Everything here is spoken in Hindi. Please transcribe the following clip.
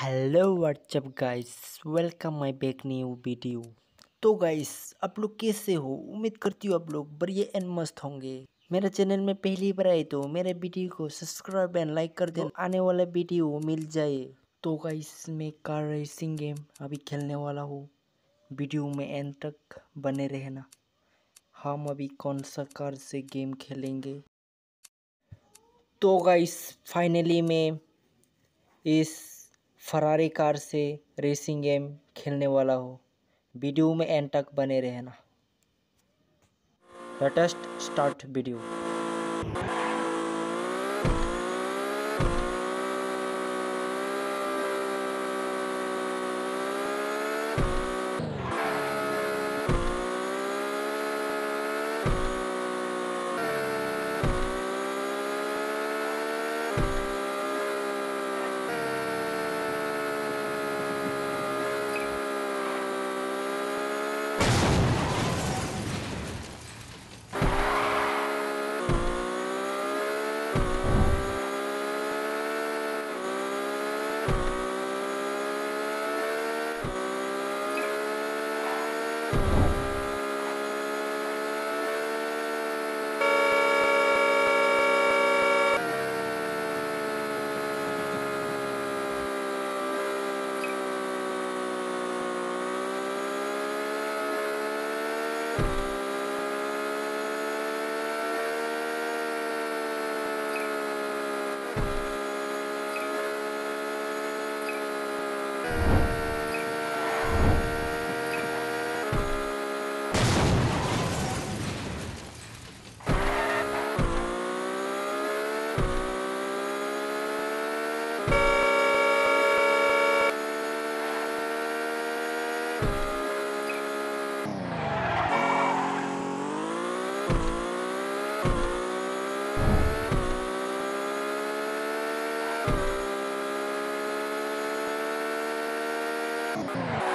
Hello WhatsApp guys welcome my back new video तो गाइस आप लोग कैसे हो? उम्मीद करती हूँ आप लोग बढ़िया एंड मस्त होंगे। मेरे चैनल में पहली बार आए तो मेरे वीडियो को सब्सक्राइब एंड लाइक कर दे आने वाला वीडियो मिल जाए। तो गाइस मैं कार रेसिंग गेम अभी खेलने वाला हूँ। वीडियो में एंड तक बने रहना। हम अभी कौन सा कार से गेम खेलेंगे? तो गाइस फाइनली मैं इस फरारी कार से रेसिंग गेम खेलने वाला हो। वीडियो में एंड तक बने रहना। Latest start video Yeah.